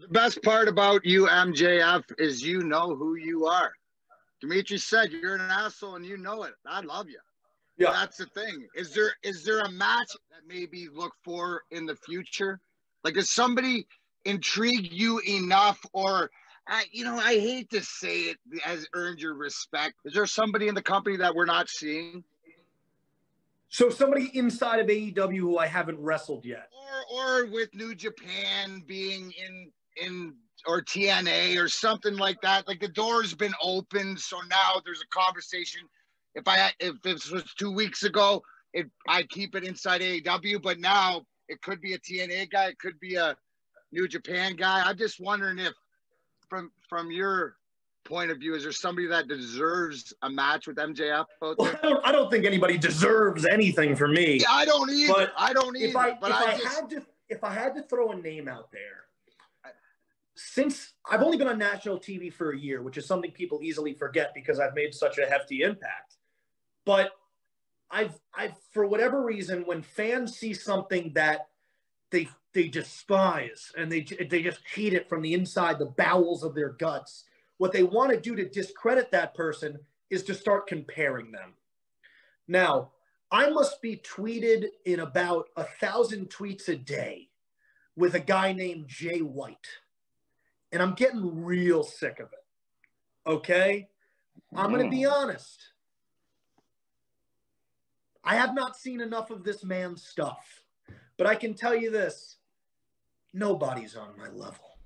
The best part about you, MJF, is you know who you are. Dimitri said you're an asshole and you know it. I love you. Yeah. That's the thing. Is there is there a match that maybe look for in the future? Like, does somebody intrigue you enough, or I, you know, I hate to say it, has earned your respect? Is there somebody in the company that we're not seeing? So somebody inside of AEW who I haven't wrestled yet, or or with New Japan being in in or TNA or something like that. Like the door's been open, so now there's a conversation. If I if this was two weeks ago, if I keep it inside AEW, but now it could be a TNA guy, it could be a New Japan guy. I'm just wondering if, from from your point of view, is there somebody that deserves a match with MJF? Well, I, don't, I don't think anybody deserves anything for me. Yeah, I don't either. But I don't either. If I, but if I, I just... had to, if I had to throw a name out there, since I've only been on national TV for a year, which is something people easily forget because I've made such a hefty impact. But I've, I've, for whatever reason, when fans see something that they they despise and they they just hate it from the inside, the bowels of their guts, what they want to do to discredit that person is to start comparing them. Now, I must be tweeted in about a thousand tweets a day with a guy named Jay White and I'm getting real sick of it. Okay? I'm going to be mm. honest. I have not seen enough of this man's stuff, but I can tell you this nobody's on my level.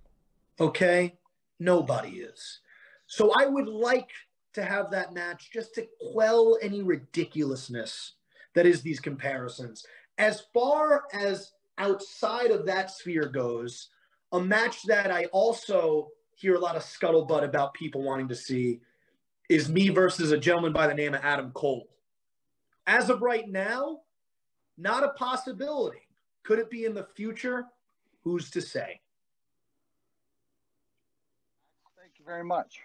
Okay? Nobody is. So I would like to have that match just to quell any ridiculousness that is these comparisons. As far as outside of that sphere goes, a match that I also hear a lot of scuttlebutt about people wanting to see is me versus a gentleman by the name of Adam Cole. As of right now, not a possibility. Could it be in the future? Who's to say? Thank you very much.